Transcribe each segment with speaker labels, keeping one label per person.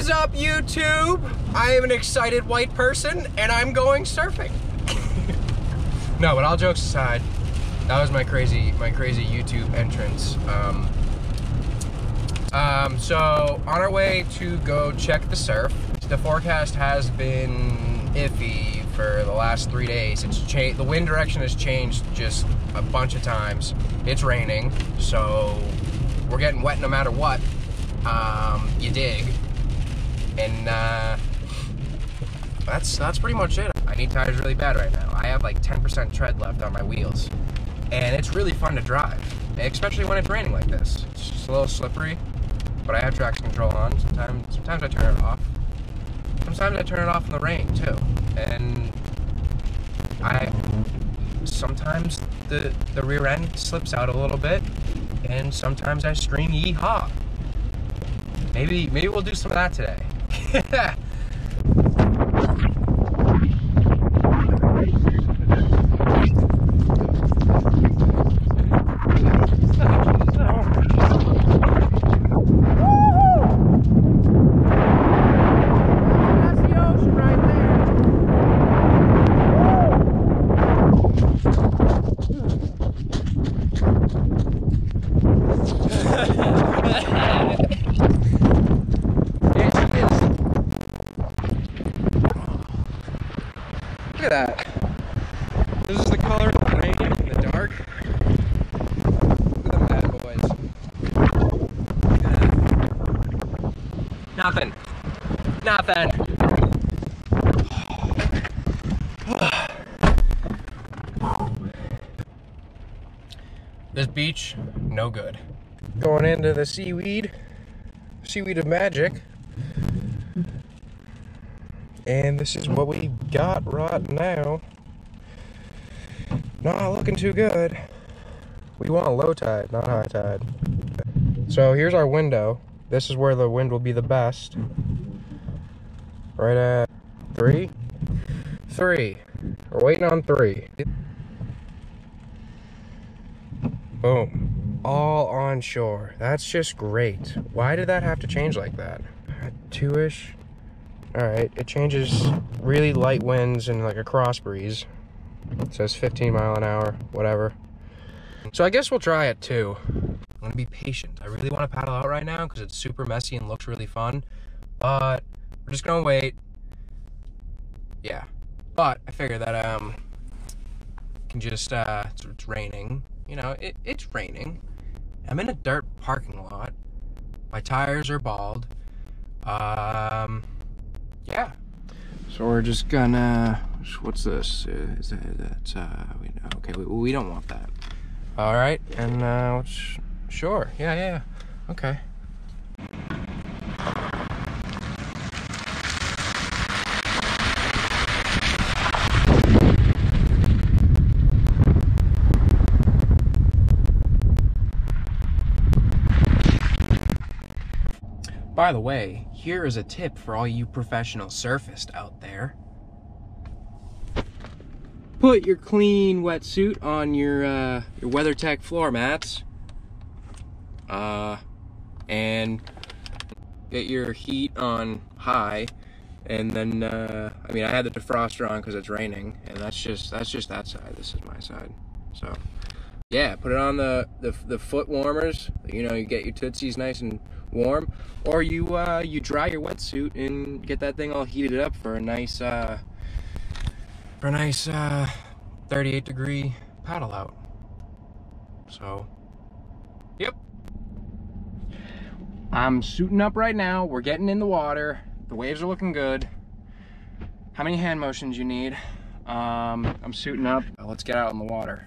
Speaker 1: is up, YouTube? I am an excited white person, and I'm going surfing. no, but all jokes aside, that was my crazy, my crazy YouTube entrance. Um, um, so on our way to go check the surf. The forecast has been iffy for the last three days. It's changed. The wind direction has changed just a bunch of times. It's raining, so we're getting wet no matter what. Um, you dig, and uh, that's that's pretty much it. I need tires really bad right now. I have like 10% tread left on my wheels, and it's really fun to drive, especially when it's raining like this. It's a little slippery, but I have traction control on. Sometimes sometimes I turn it off. Sometimes I turn it off in the rain too, and I sometimes the the rear end slips out a little bit, and sometimes I scream yeehaw. Maybe maybe we'll do some of that today. That's the ocean right there. There she is. Look at that. This is the color of the rain in the dark. Look at them bad boys. Look at that. Nothing. Nothing. This beach, no good. Going into the seaweed, seaweed of magic. And this is what we got right now. Not looking too good. We want low tide, not high tide. So here's our window. This is where the wind will be the best. Right at three? Three. We're waiting on three. Boom. All on shore. That's just great. Why did that have to change like that? Two-ish? Alright, it changes really light winds and like a cross breeze. It says 15 mile an hour, whatever. So I guess we'll try it too. I'm gonna be patient. I really want to paddle out right now because it's super messy and looks really fun. But we're just gonna wait. Yeah. But I figure that um can just uh it's, it's raining. You know, it, it's raining. I'm in a dirt parking lot. My tires are bald. Um yeah. So we're just gonna. What's this? Uh, Is that, that's uh. We, okay, we, we don't want that. All right, and uh, sure. Yeah, yeah. yeah. Okay. By the way, here is a tip for all you professional surfists out there. Put your clean wetsuit on your uh, your WeatherTech floor mats, uh, and get your heat on high, and then uh, I mean I had the defroster on because it's raining, and that's just that's just that side. This is my side, so yeah, put it on the, the the foot warmers. You know, you get your tootsies nice and warm, or you uh, you dry your wetsuit and get that thing all heated up for a nice uh, for a nice uh, 38 degree paddle out. So, yep. I'm suiting up right now. We're getting in the water. The waves are looking good. How many hand motions you need? Um, I'm suiting up. Let's get out in the water.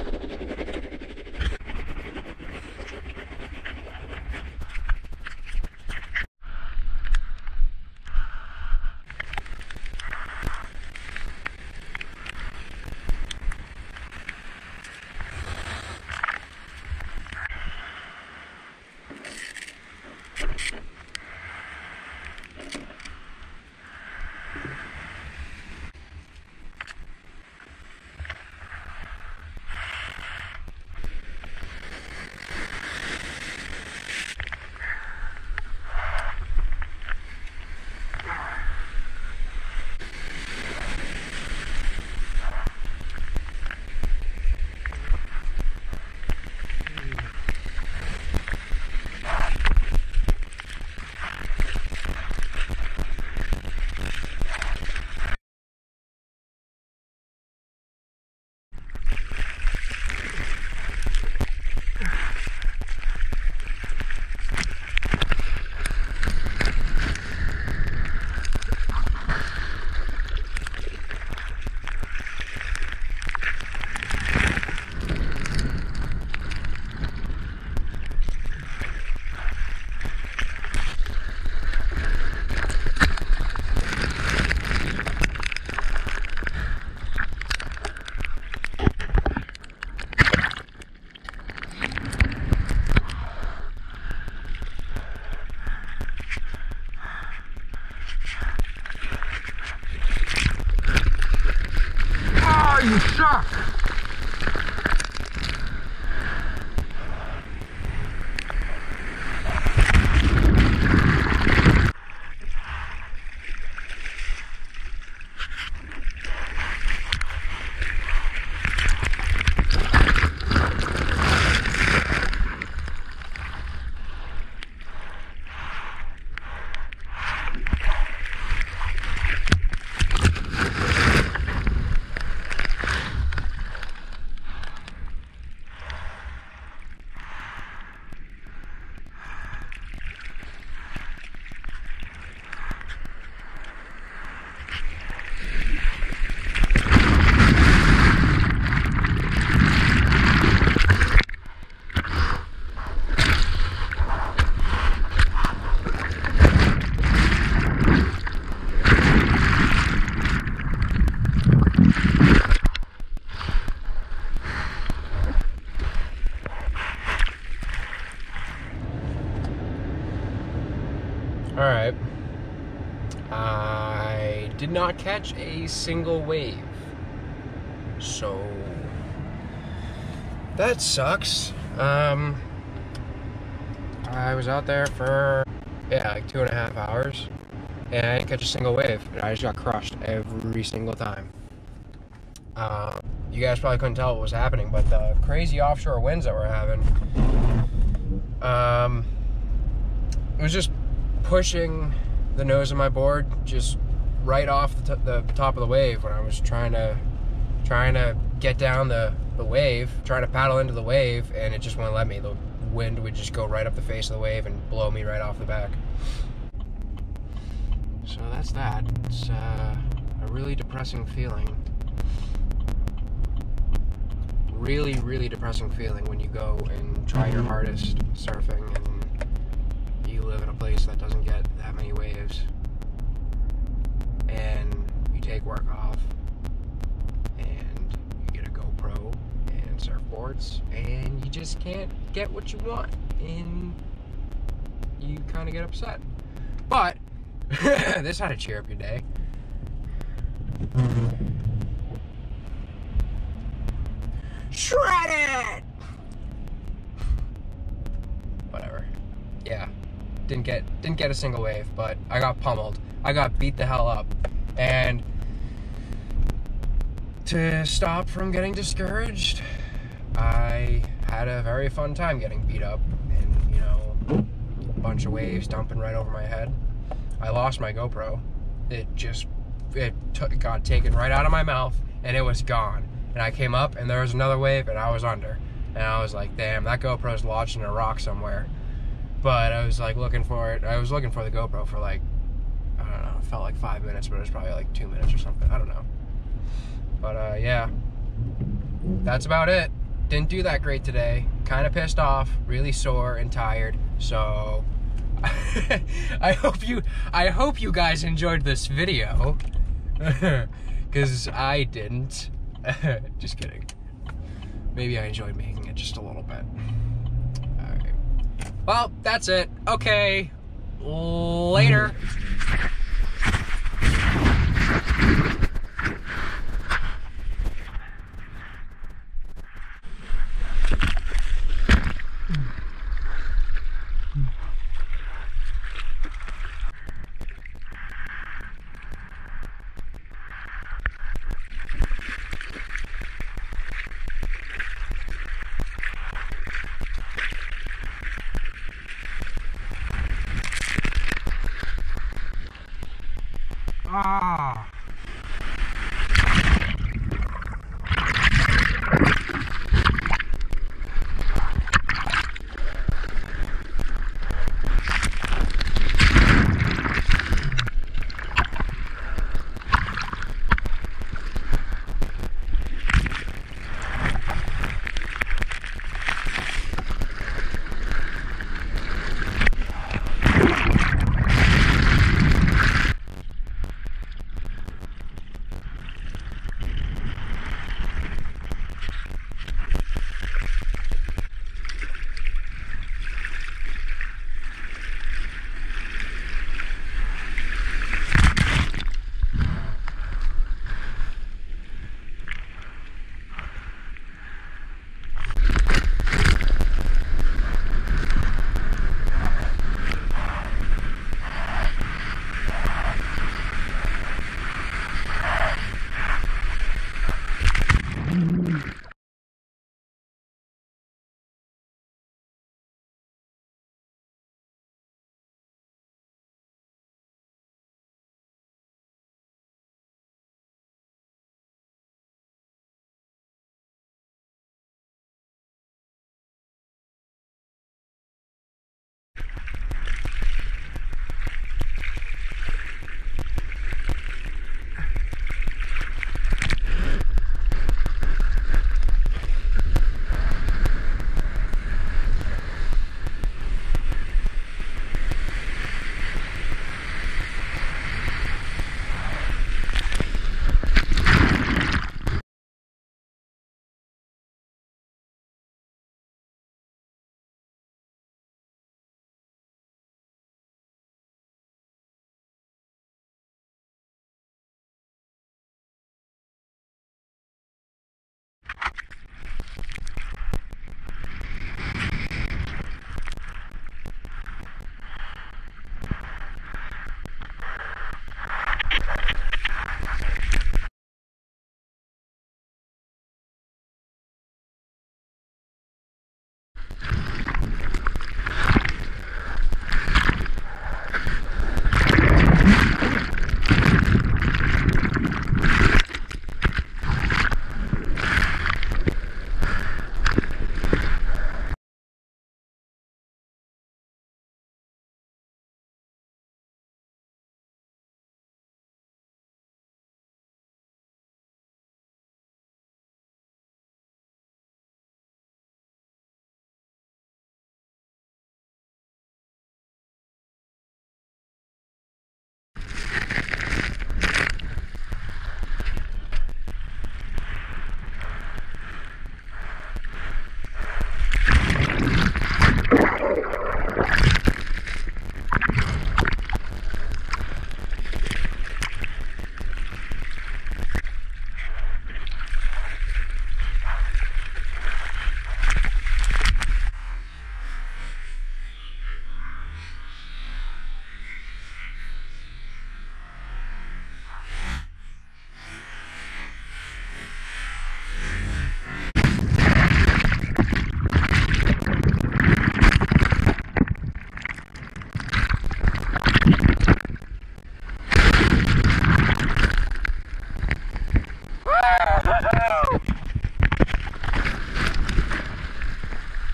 Speaker 1: All right. I did not catch a single wave. So that sucks. Um, I was out there for yeah, like two and a half hours, and I didn't catch a single wave. And I just got crushed every single time. Uh, you guys probably couldn't tell what was happening, but the crazy offshore winds that we're having, um, it was just pushing the nose of my board just right off the, the top of the wave when I was trying to trying to get down the, the wave, trying to paddle into the wave, and it just wouldn't let me. The wind would just go right up the face of the wave and blow me right off the back. So that's that. It's uh, a really depressing feeling. Really, really depressing feeling when you go and try your hardest surfing and you live in a place that doesn't get that many waves and you take work off and you get a GoPro and surfboards and you just can't get what you want and you kind of get upset. But this had to cheer up your day. Shredded! Whatever. Yeah. Didn't get didn't get a single wave, but I got pummeled. I got beat the hell up. And to stop from getting discouraged, I had a very fun time getting beat up and, you know, a bunch of waves dumping right over my head. I lost my GoPro. It just it t- got taken right out of my mouth and it was gone. And I came up and there was another wave and I was under. And I was like, damn, that GoPro's lodged in a rock somewhere. But I was like looking for it. I was looking for the GoPro for like, I don't know, it felt like five minutes, but it was probably like two minutes or something. I don't know. But uh, yeah, that's about it. Didn't do that great today. Kind of pissed off, really sore and tired. So I hope you I hope you guys enjoyed this video. Cause I didn't. just kidding. Maybe I enjoyed making it just a little bit. Well, that's it. Okay. Later.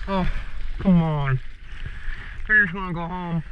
Speaker 1: Oh, come on.
Speaker 2: I just want to go home.